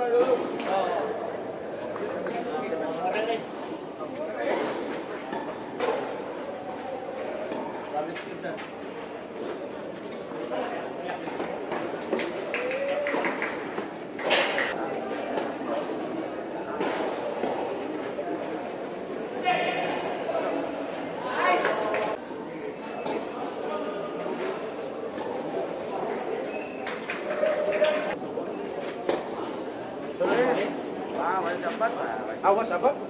Tá, parou. Awas apa?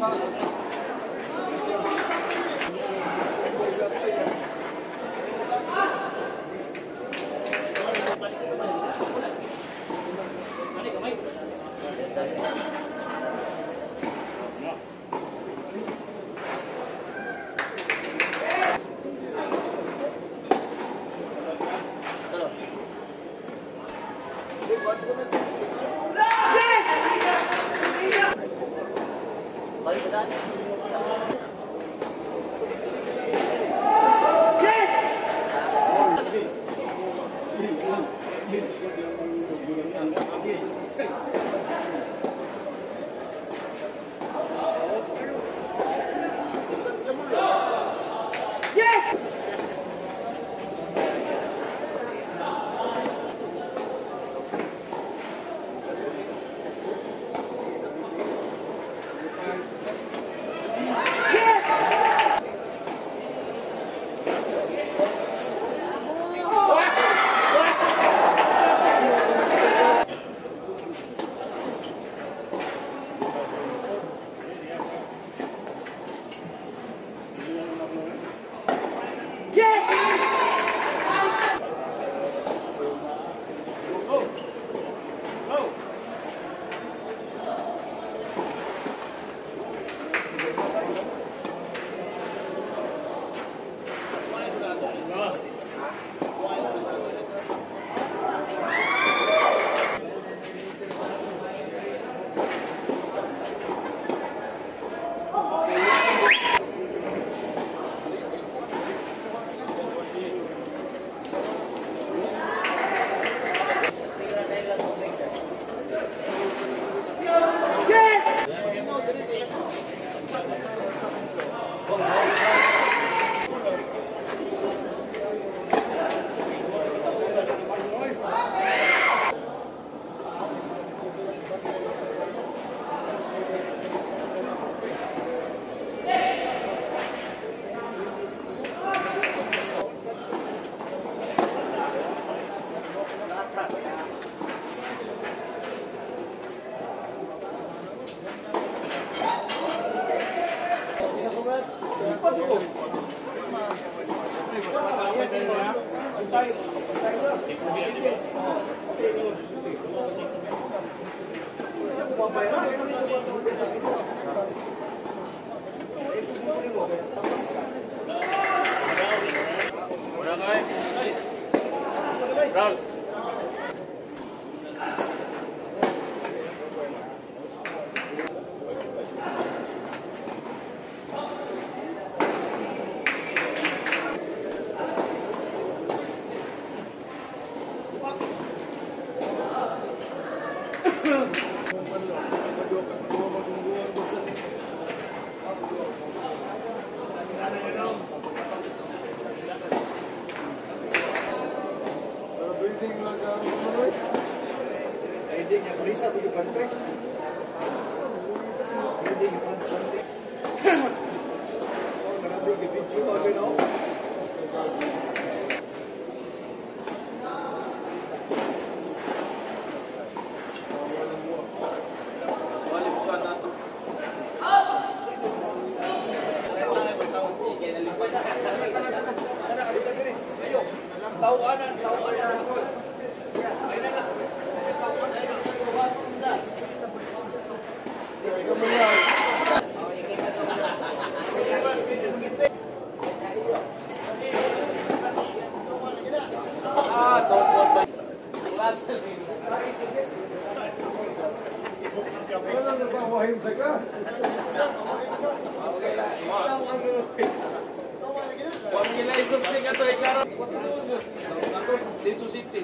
Obrigado. पाए Pamilya isos ni ka de